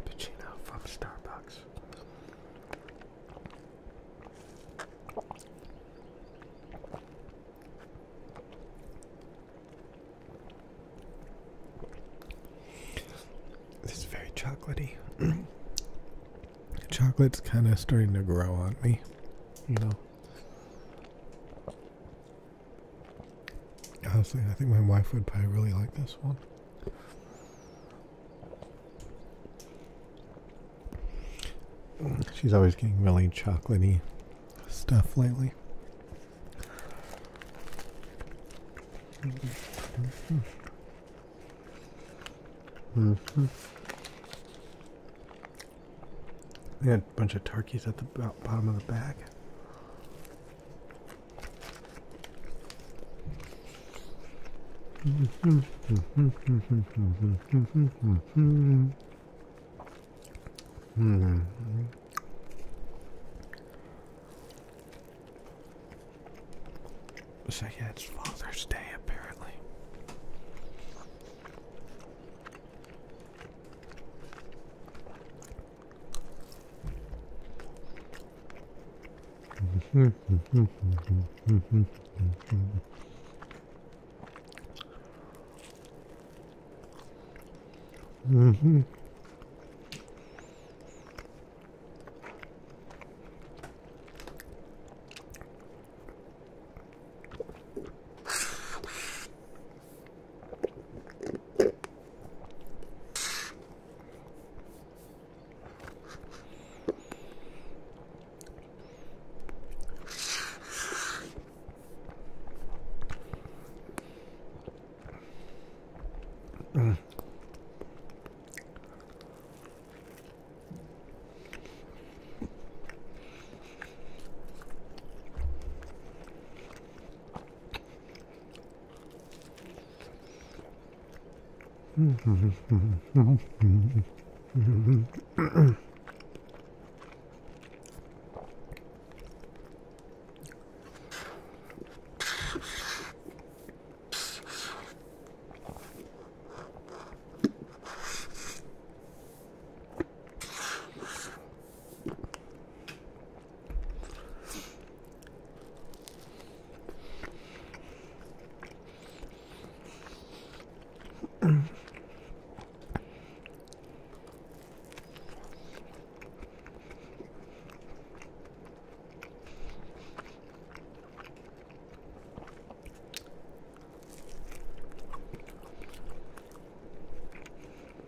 Frappuccino from Starbucks. This is very chocolatey. Chocolate's kind of starting to grow on me, you know. Honestly, I think my wife would probably really like this one. She's always getting really chocolatey stuff lately. Mm -hmm. They had a bunch of turkeys at the bottom of the bag. Hmm. So yeah, it's Father's Day apparently. Mm-hmm.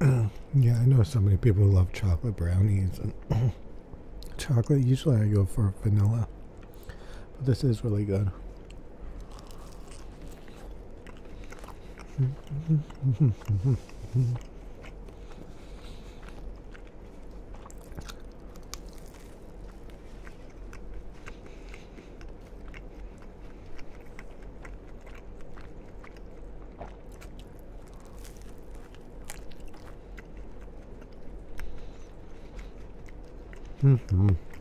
Uh, yeah, I know so many people love chocolate brownies and chocolate. Usually I go for vanilla, but this is really good. 嗯嗯。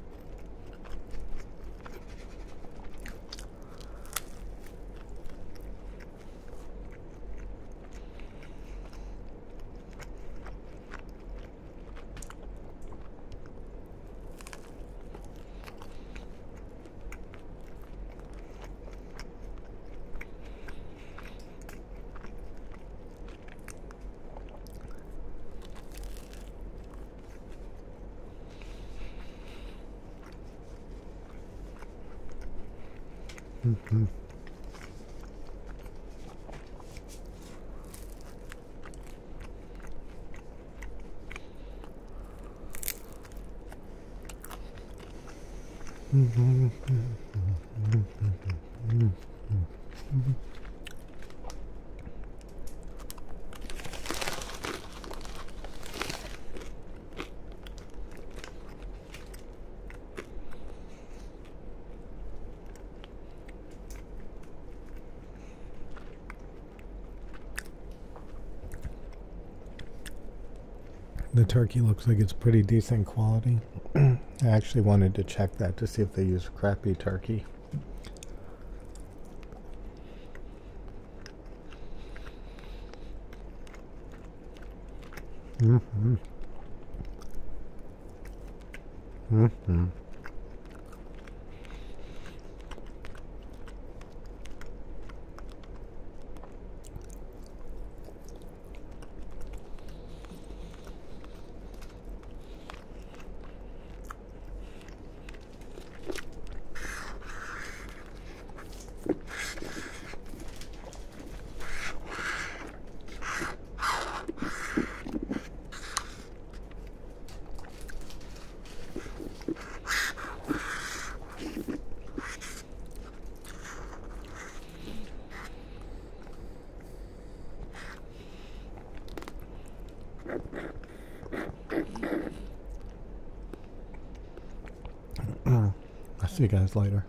うんうん。うんうんうんうんん The turkey looks like it's pretty decent quality. I actually wanted to check that to see if they use crappy turkey. Mm-hmm. Mm-hmm. See you guys later.